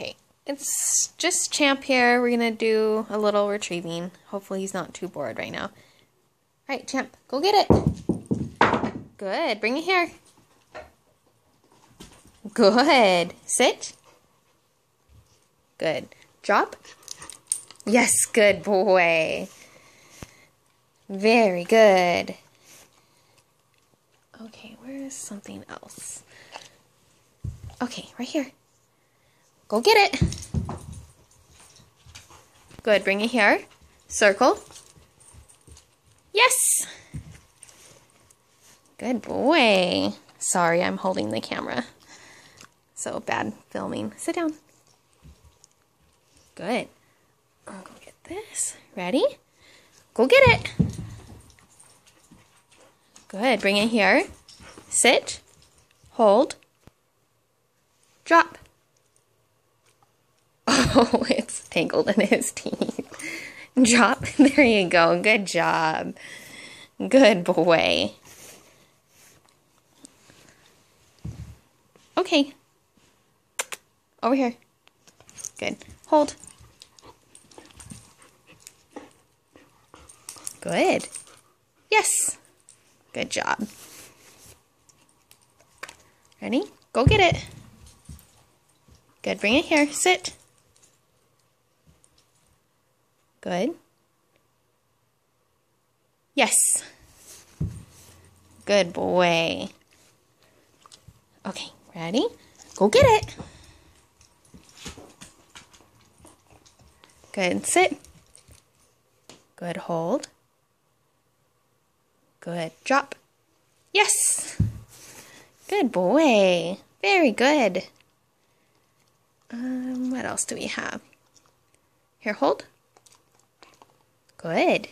Okay, it's just Champ here. We're gonna do a little retrieving. Hopefully he's not too bored right now. All right, Champ, go get it. Good, bring it here. Good. Sit. Good. Drop. Yes, good boy. Very good. Okay, where is something else? Okay, right here. Go get it. Good, bring it here. Circle. Yes. Good boy. Sorry, I'm holding the camera. So bad filming. Sit down. Good. I'll go get this. Ready? Go get it. Good. Bring it here. Sit. Hold. Drop. Oh, it's tangled in his teeth. Drop. There you go. Good job. Good boy. Okay. Over here. Good. Hold. Good. Yes. Good job. Ready? Go get it. Good. Bring it here. Sit. Good. Yes. Good boy. Okay, ready? Go get it. Good. Sit. Good. Hold. Good. Drop. Yes. Good boy. Very good. Um, what else do we have? Here, hold. Good.